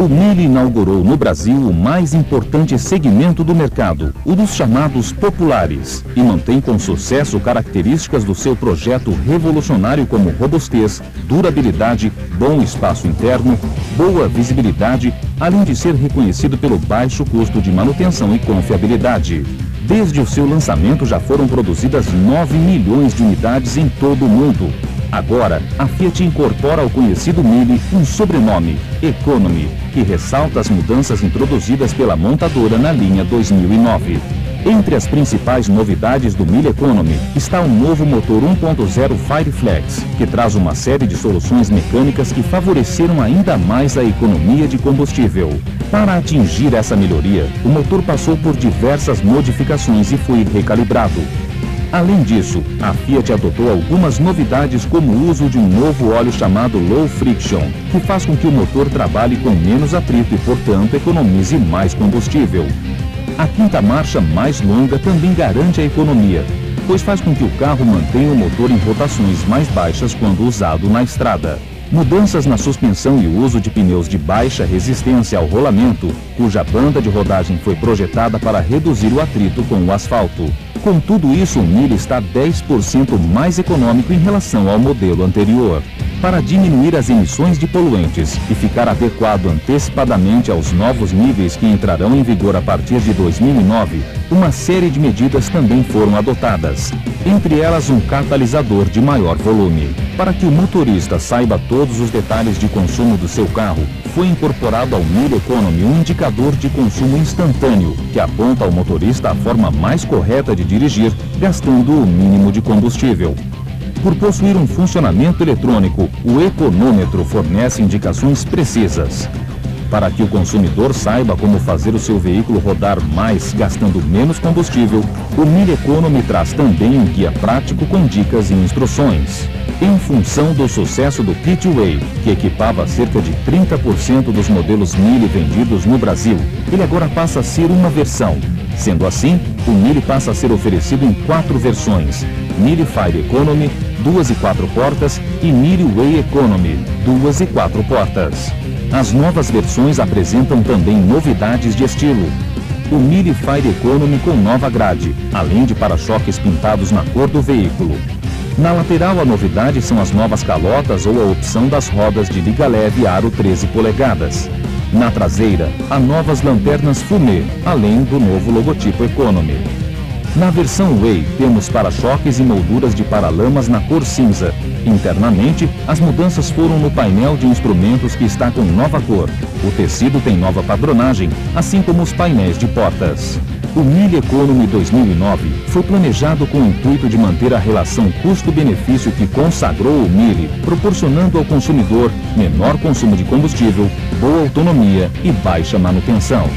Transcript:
O Mille inaugurou no Brasil o mais importante segmento do mercado, o dos chamados populares, e mantém com sucesso características do seu projeto revolucionário como robustez, durabilidade, bom espaço interno, boa visibilidade, além de ser reconhecido pelo baixo custo de manutenção e confiabilidade. Desde o seu lançamento já foram produzidas 9 milhões de unidades em todo o mundo. Agora, a Fiat incorpora ao conhecido Mille um sobrenome, Economy, que ressalta as mudanças introduzidas pela montadora na linha 2009. Entre as principais novidades do Mille Economy está o novo motor 1.0 Fireflex, que traz uma série de soluções mecânicas que favoreceram ainda mais a economia de combustível. Para atingir essa melhoria, o motor passou por diversas modificações e foi recalibrado. Além disso, a Fiat adotou algumas novidades como o uso de um novo óleo chamado Low Friction, que faz com que o motor trabalhe com menos atrito e, portanto, economize mais combustível. A quinta marcha mais longa também garante a economia, pois faz com que o carro mantenha o motor em rotações mais baixas quando usado na estrada. Mudanças na suspensão e o uso de pneus de baixa resistência ao rolamento, cuja banda de rodagem foi projetada para reduzir o atrito com o asfalto. Com tudo isso, o Mille está 10% mais econômico em relação ao modelo anterior. Para diminuir as emissões de poluentes e ficar adequado antecipadamente aos novos níveis que entrarão em vigor a partir de 2009, uma série de medidas também foram adotadas. Entre elas, um catalisador de maior volume. Para que o motorista saiba todos os detalhes de consumo do seu carro, foi incorporado ao Mille Economy um indicador de consumo instantâneo, que aponta ao motorista a forma mais correta de dirigir, gastando o mínimo de combustível. Por possuir um funcionamento eletrônico, o econômetro fornece indicações precisas. Para que o consumidor saiba como fazer o seu veículo rodar mais gastando menos combustível, o Mille Economy traz também um guia prático com dicas e instruções. Em função do sucesso do Pitway, que equipava cerca de 30% dos modelos Mille vendidos no Brasil, ele agora passa a ser uma versão. Sendo assim, o Mille passa a ser oferecido em quatro versões: Mille Fire Economy, duas e quatro portas, e Mille Way Economy, duas e quatro portas. As novas versões apresentam também novidades de estilo. O Mille Fire Economy com nova grade, além de para-choques pintados na cor do veículo. Na lateral, a novidade são as novas calotas ou a opção das rodas de liga leve aro 13 polegadas. Na traseira, há novas lanternas fumê, além do novo logotipo Economy. Na versão Way, temos para-choques e molduras de paralamas na cor cinza. Internamente, as mudanças foram no painel de instrumentos que está com nova cor. O tecido tem nova padronagem, assim como os painéis de portas. O Mille Economy 2009 foi planejado com o intuito de manter a relação custo-benefício que consagrou o Mille, proporcionando ao consumidor menor consumo de combustível, boa autonomia e baixa manutenção.